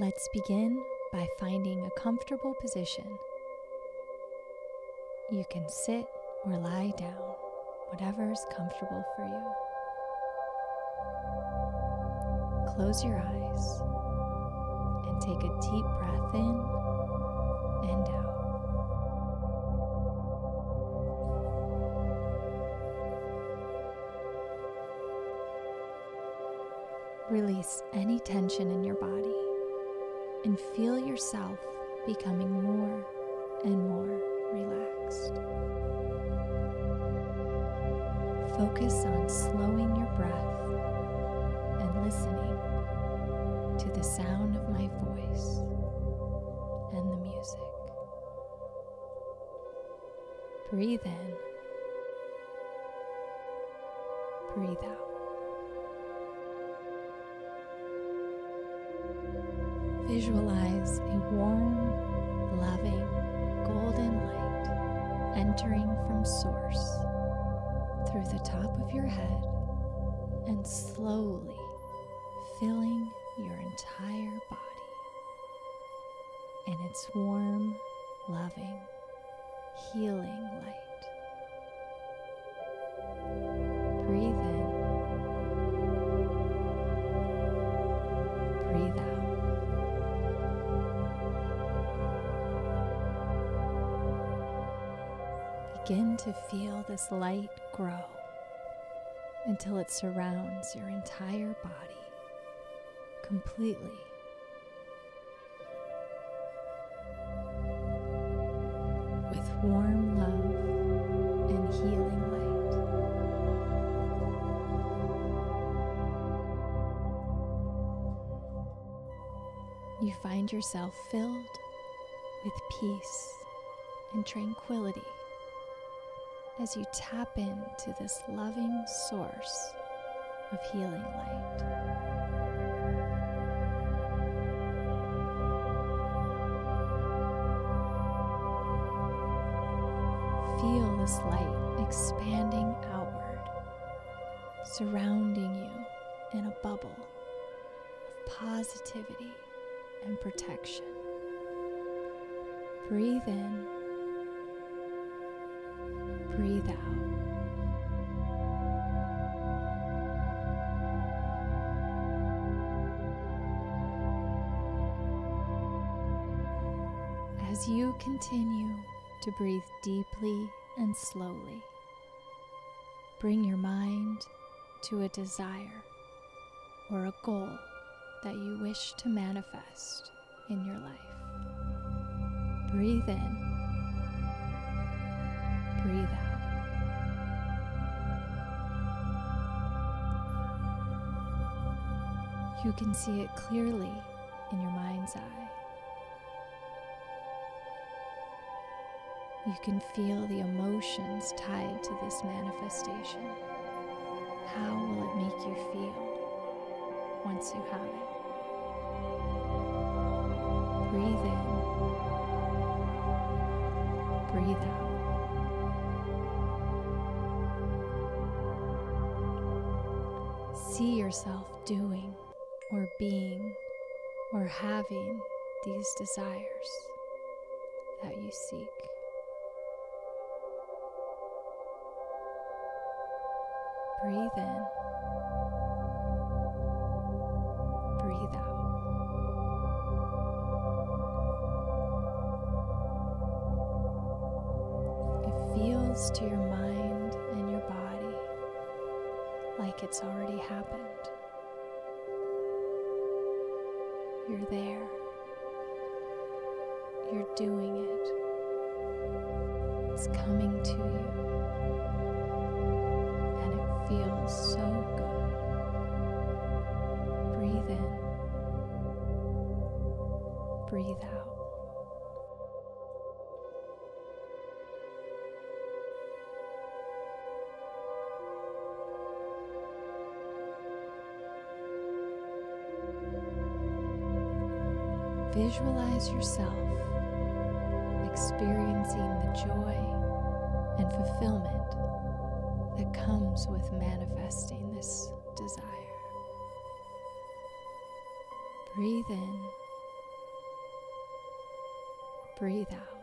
Let's begin by finding a comfortable position. You can sit or lie down, whatever is comfortable for you. Close your eyes and take a deep breath in and out. Release any tension in your body and feel yourself becoming more and more relaxed. Focus on slowing your breath and listening to the sound of my voice and the music. Breathe in, breathe out. Visualize a warm, loving, golden light entering from Source through the top of your head and slowly filling your entire body in its warm, loving, healing light. Begin to feel this light grow until it surrounds your entire body completely. With warm love and healing light. You find yourself filled with peace and tranquility as you tap into this loving source of healing light. Feel this light expanding outward, surrounding you in a bubble of positivity and protection. Breathe in breathe out. As you continue to breathe deeply and slowly, bring your mind to a desire or a goal that you wish to manifest in your life. Breathe in breathe out. You can see it clearly in your mind's eye. You can feel the emotions tied to this manifestation. How will it make you feel once you have it? Breathe in, breathe out. see yourself doing or being or having these desires that you seek. Breathe in, breathe out. It feels to your mind and your body like it's already happened. You're there. You're doing it. It's coming to you. And it feels so good. Breathe in. Breathe out. visualize yourself experiencing the joy and fulfillment that comes with manifesting this desire. Breathe in, breathe out.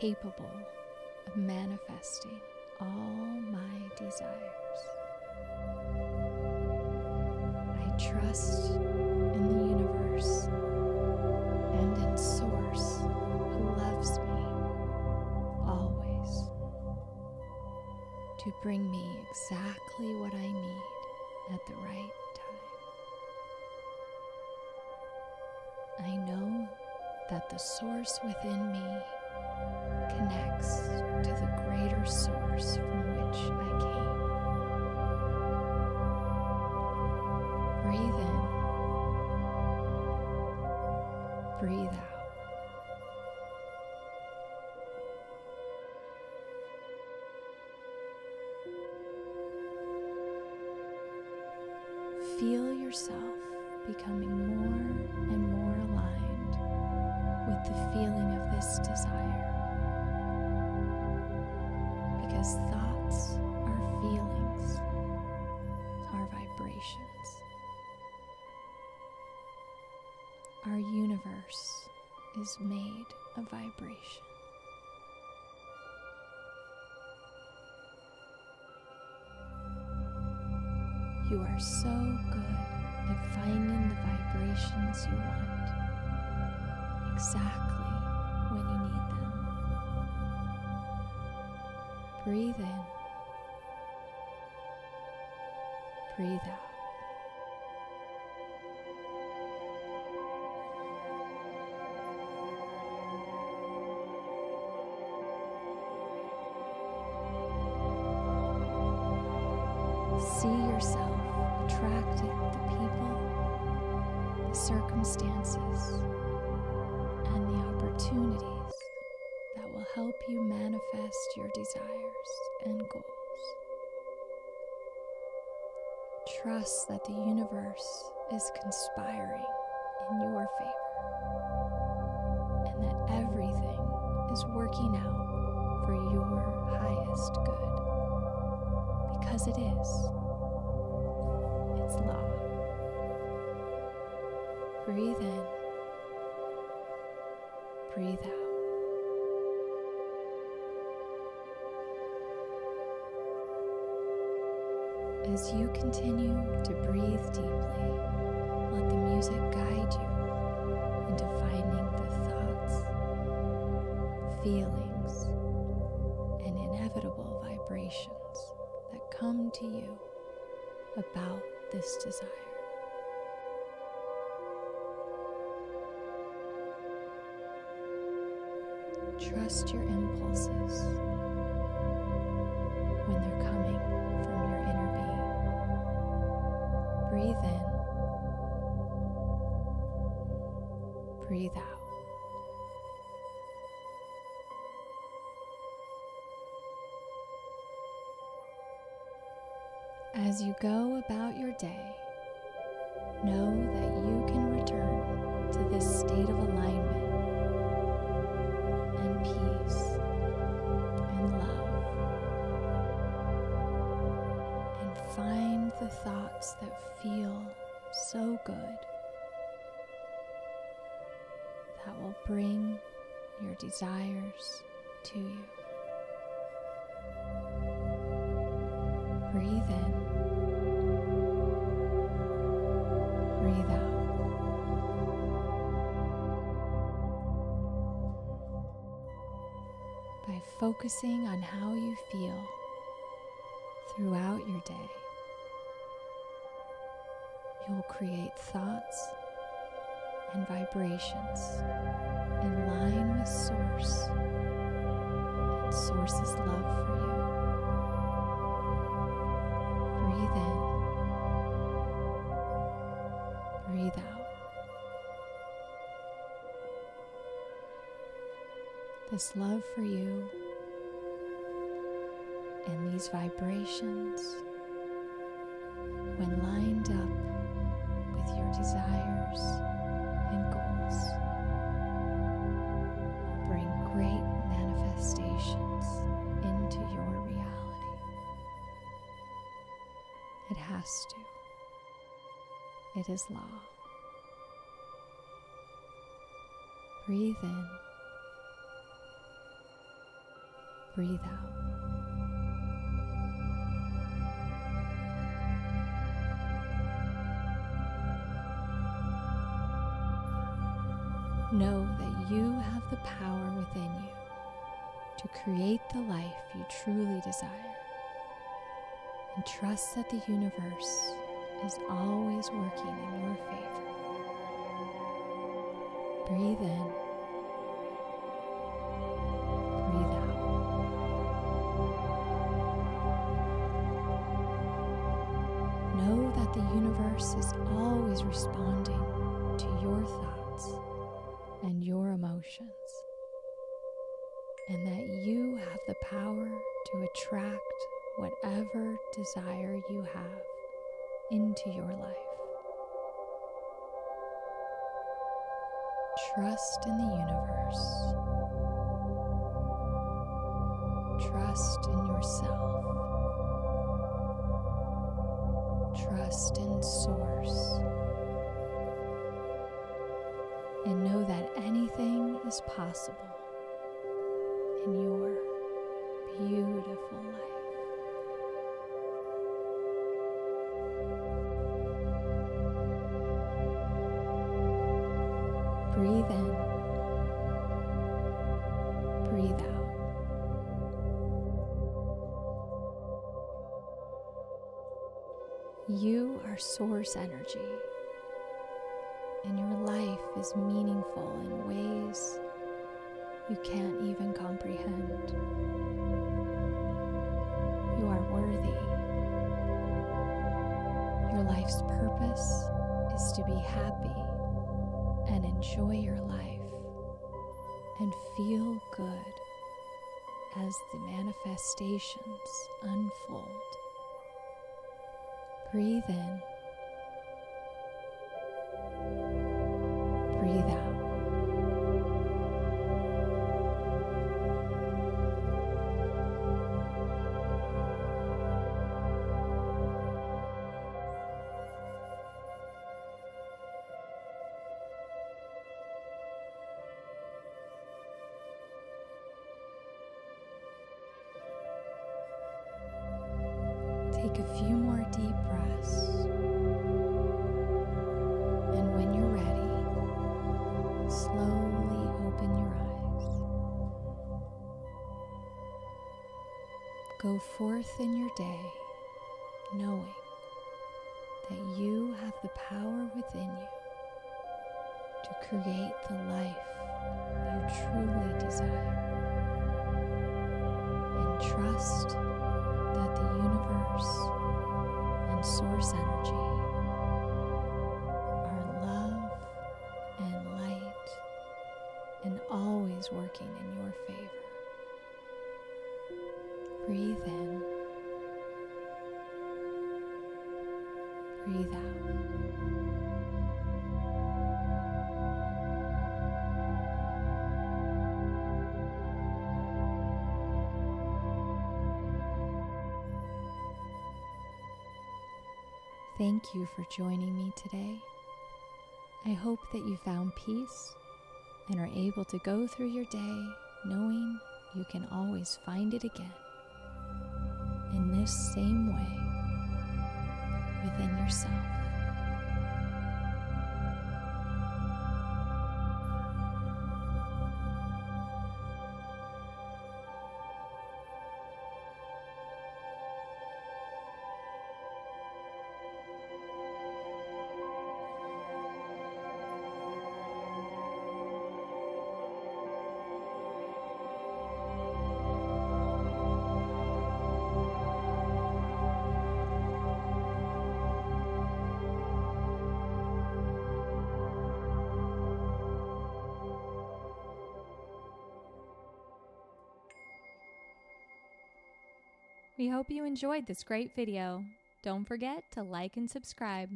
Capable of manifesting all my desires. I trust in the universe and in Source who loves me always to bring me exactly what I need at the right time. I know that the Source within me connects to the greater source from which I came. Breathe in, breathe out. Feel yourself becoming more and more aligned with the feeling of this desire because thoughts are feelings, are vibrations. Our universe is made of vibration. You are so good at finding the vibrations you want exactly Breathe in. Breathe out. Trust that the universe is conspiring in your favor and that everything is working out for your highest good because it is. It's law. Breathe in, breathe out. As you continue to breathe deeply, let the music guide you into finding the thoughts, feelings, and inevitable vibrations that come to you about this desire. Trust your impulses breathe out. As you go about your day, know that you can return to this state of alignment and peace and love and find the thoughts that feel so good that will bring your desires to you. Breathe in. Breathe out. By focusing on how you feel throughout your day, you'll create thoughts and vibrations in line with Source and Source's love for you. Breathe in, breathe out. This love for you and these vibrations when lined up with your desires has to. It is law. Breathe in. Breathe out. Know that you have the power within you to create the life you truly desire. Trust that the universe is always working in your favor. Breathe in. Whatever desire you have into your life. Trust in the universe. Trust in yourself. Trust in Source. And know that anything is possible in your You are source energy, and your life is meaningful in ways you can't even comprehend. You are worthy. Your life's purpose is to be happy and enjoy your life and feel good as the manifestations unfold. Breathe in. Take a few more deep breaths. And when you're ready, slowly open your eyes. Go forth in your day knowing that you have the power within you to create the life you truly desire. And trust that the universe and source energy are love and light and always working in your favor. Breathe in. Breathe out. Thank you for joining me today. I hope that you found peace and are able to go through your day knowing you can always find it again in this same way within yourself. We hope you enjoyed this great video. Don't forget to like and subscribe.